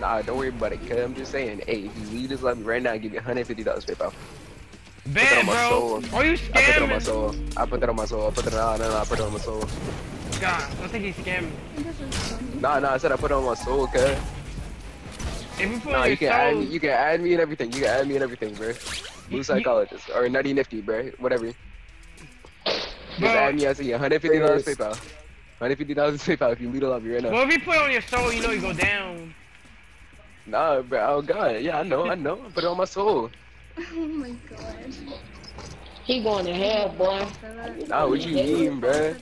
Nah, don't worry about it, cuz I'm just saying, hey, if you leave this lobby right now, give me $150 PayPal. Bad, on my bro. soul. Are you scamming? I put that on my soul. I put that on my soul. I put that on, no, no, I put it on my soul. God, I think he's scamming. Nah, nah, I said I put it on my soul, cuz. If you put Nah, you your can add me, you can add me and everything. You can add me and everything, bro. You- Blue you- psychologist or nutty nifty, bro. Whatever. Just Bro. add me. I see $150 PayPal. $150 PayPal if you lead a lobby right now. well, if you put it on your soul, you know you go down. Nah, bro. Oh god. Yeah, I know. I know. I put it on my soul. Oh my god. He going to hell, boy. Nah, what you mean, bro?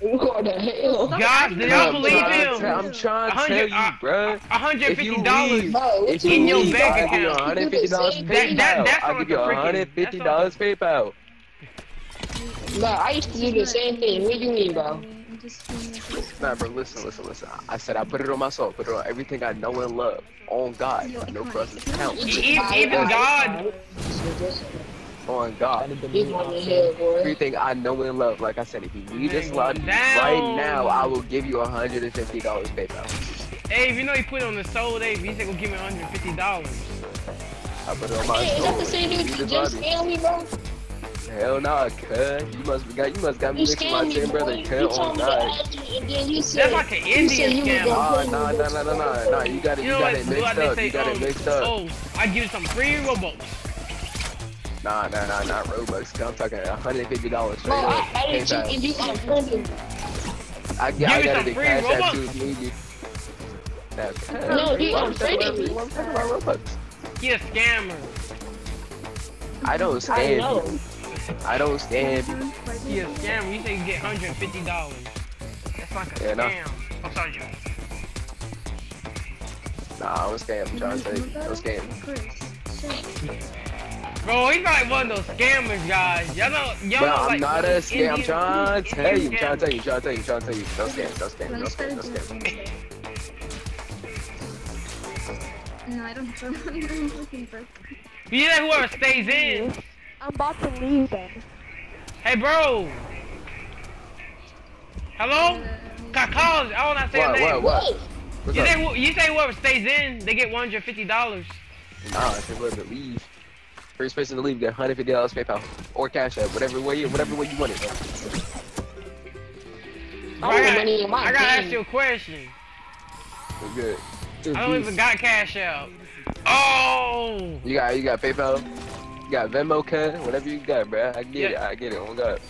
You going to hell. God, do y'all I'm believe trying to him? tell- I'm trying to tell you, uh, bro. hundred If you dollars. leave, Bro, If you you In your leave, bank I'll give you account. $150 That- PayPal. that- that's I'll give you the freaking- $150 PayPal. Bro, I used to do the same thing. What do you mean, bro? Nah, bro, listen, listen, listen. I said I put it on my soul, put it on everything I know and love. On God, no crosses count. Even God. On God. He going to hell, boy. Everything I know and love. Like I said, if you leave this Man, lobby down. right now, I will give you $150 PayPal. Hey, if you know he put it on the soul, Dave, he said go give me hundred fifty dollars. I put it on my Hey, is that the same dude you just lobby. scammed me, bro? Hell nah, cuz. You must got you must got me You mixed with my scammed twin brother, You cuz. told On me to God. add you, and you. That's like an you said Indian scam. gonna ah, Nah, nah, nah, nah, nah, nah, nah. You got it, You you know got what? it mixed up. say, You got it oh, mixed up. oh, I give you some free Robux. Nah, nah, nah, not Robux. I'm talking $150 straight Bro, I up. added you, PayPal. and you unfriended me. I, Give I got some it in free cash app Robux. too if you need No, he why I'm talking unfriended me. about- why I'm talking about Robux. He a scammer. I don't I stand know. You. I don't stand you. He a scammer. He said you get hundred fifty dollars. That's like a Yeah, no. scam. I'm sorry, Joe. Nah, I'm scam. I'm trying to tell you. I'm scam. Bro, he's like one of those scammers, guys. Y'all know, y'all But know, I'm like, not a those scam. I'm trying to tell you. I'm trying to tell you. Trying to tell you. Trying to tell you. No scam. No scam. No scam. No scam. No, I don't know. I'm looking for. You know whoever stays in. I'm about to leave then. Hey, bro. Hello? Can I call? I will not say What? his name. What? What? What's You up? say, you say whoever stays in, they get one hundred fifty dollars. Nah, if it wasn't leave. First person to leave get $150 PayPal or Cash App, whatever way, whatever way you want it. I want money in my I gotta ask you a question. We're good. I don't even got cash out. Oh! You got, you got PayPal. You got Venmo, cuz whatever you got, bro. I get it. I get it. Oh God.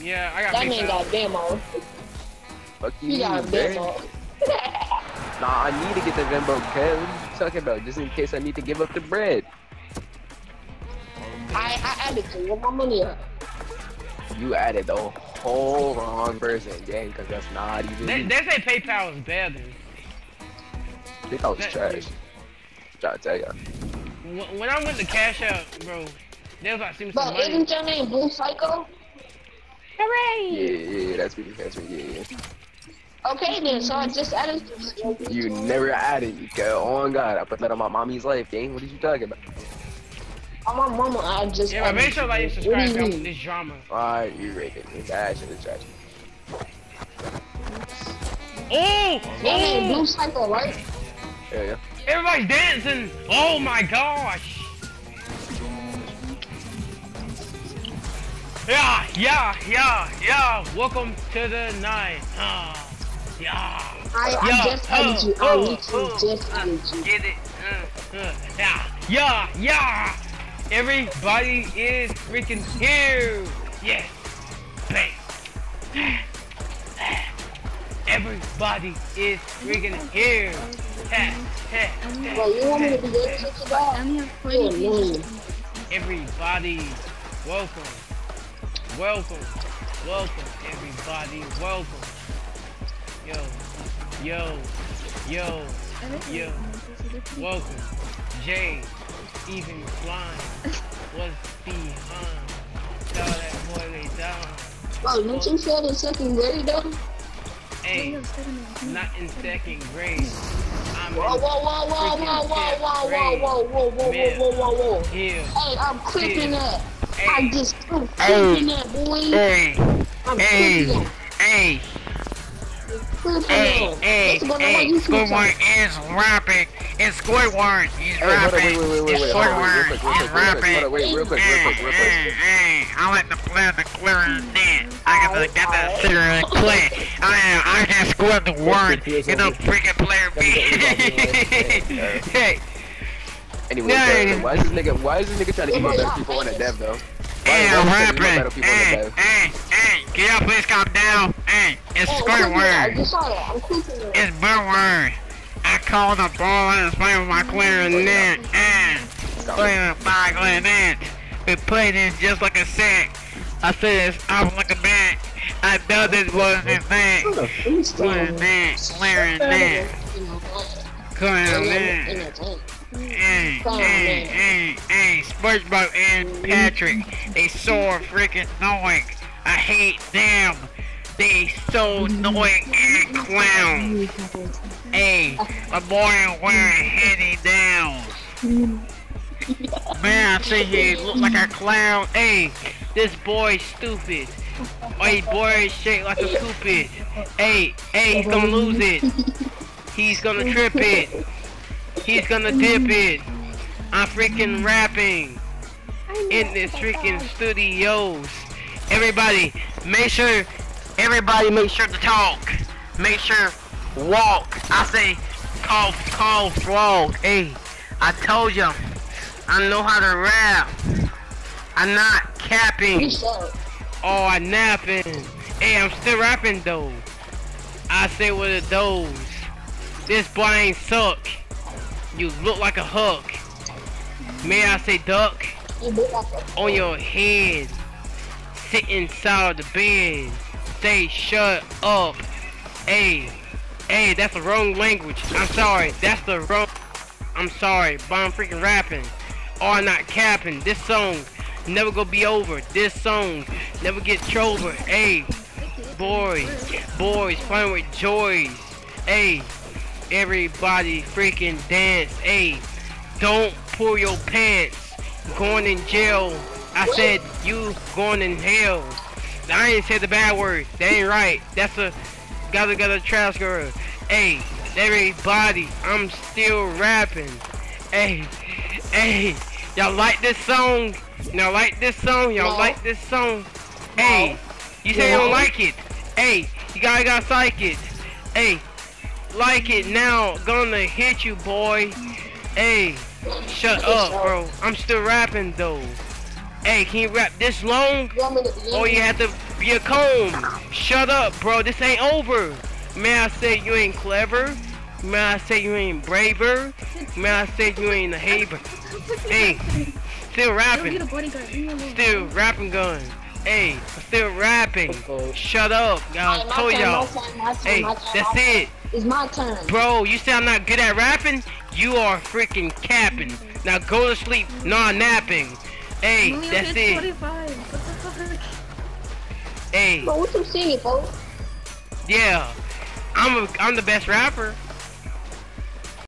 Yeah, I got That man got demo. Fuck you, He got man. demo. Nah, I need to get the Venmo, cuz. What are you talking about? Just in case I need to give up the bread. I, I added to you. Where my money at? You added the whole wrong person, gang, because that's not even. They, they say PayPal is better. PayPal was that- trash. Trying to tell ya. When when I went to cash out, bro, they was like, send me Bro, some money. isn't your name Blue Psycho? Hooray! Yeah, yeah, that's me. That's me. Yeah, yeah. Okay then, so I just added You never added, you go. Oh my god, I put that on my mommy's life, gang. What are you talking about? On my mama, I just Yeah, but make sure like you subscribe to this drama. Alright, you ready? That shit is trash. Oh! Your name Oh! Blue Psycho, right? Yeah, yeah. Everybody's dancing! Oh my gosh! Yeah, yeah, yeah, yeah! Welcome to the night. Ah, yeah. I, I Yeah, just added oh, you. I oh, literally oh, just uh, added you. Get it? Uh, uh, yeah, yeah, yeah! Everybody is freaking here! Yes! Bang! Everybody is freaking here! Ha, ha, Bro, you want me to be able to I that? only have 40 You're pages. annoying. Everybody, welcome, welcome, welcome, everybody, welcome. Yo, yo, yo, I read Yeah. it. welcome. Jay, even flying, what's behind? Tell that boy lay down. Bro, didn't you feel the second grade though? Hey, not in second grade. I'm Whoa, in whoa, whoa, whoa, freaking whoa, whoa, fifth whoa, grade. whoa, whoa, whoa, whoa, Man. whoa, whoa, whoa, whoa. Here. Hey, I'm clipping Hey. that. Hey. I just, I'm Hey. clipping that, boy. Hey, I'm hey, clipping that. hey. clips Hey, on. hey, What's going on hey, my YouTube channel? Squidward is rapping. It's Squidward. He's Hey, hold on, rapping. wait, wait, wait, wait, It's wait, hold on, wait, real Squidward. quick, real He's quick, real quick, rapping. hold on, wait, real quick, real quick, real quick. Hey, hey, I like the plan to clear his net. I got to get that cigarette clear. Oh, I am, I can score the word in the freaking player B. hey, Anyway, Yeah. why is this nigga? Why is this nigga trying to emo better people on the dev though? hey, why I'm is this nigga emo better rapping. people on the Hey, dev? hey, hey, can y'all please calm down? Hey, it's Oh, I'm it. I Squidward. just. I'm clicking it. It's Squidward. I called the ball and it's playing with my clarinet. Oh, and playing with my clarinet. We played this just like a sack. I said it's off like a bat. I know this wasn't a thing. Clarinet, clarinet, clarinet. Hey, hey, hey, hey, SpongeBob and Patrick, they so freaking annoying. I hate them. They so annoying and clown. Hey, my boy wearing heady down. Man, I say he look like a clown. Hey, this boy stupid. Hey, boy shaped like a stupid. Hey, hey, he's gonna lose it. He's gonna trip it. He's gonna dip it. I'm freaking rapping in this freaking studios. Everybody, make sure, everybody make sure to talk. Make sure, walk. I say, cough, cough, walk. Hey, I told you, I know how to rap. I'm not capping. Oh, I napping. Hey, I'm still rapping though. I say with a doze. This boy ain't suck. You look like a hook. May I say duck? You like On your head. Sit inside the bed. Say shut up. Hey. Hey, that's the wrong language. I'm sorry. That's the wrong. I'm sorry, but I'm freaking rapping. I'm not capping. This song never gonna be over. This song never gets over. Hey, boys, boys playing with joys. Hey, everybody freaking dance. Hey, don't pull your pants. Going in jail. I said you going in hell. I ain't said the bad word. That ain't right. That's a gotta gotta trash girl. Hey, everybody, I'm still rapping. Hey, hey, y'all like this song? Y'all like this song? Y'all No. like this song? Hey, you say you don't like it. Hey, you gotta gotta like it. Hey, like it now. Gonna hit you, boy. Hey, shut up, bro. I'm still rapping though. Hey, can you rap this long? You want me to be Or you have to be a comb. Shut up, bro. This ain't over. May I say you ain't clever? May I say you ain't braver? May I say you ain't a haver? Hey, still Don't rapping. get a bodyguard. Leave me alone. Still rapping gun. Hey, I'm still rapping. Shut up, y'all. Alright, my told y'all. my turn, my turn, Hey, that's it. It's my turn. Bro, you say I'm not good at rapping? You are freaking capping. Now go to sleep, not napping. Hey, that's it. 25. What the fuck? Hey, Bro, what you singing, folks? yeah. I'm a, I'm the best rapper.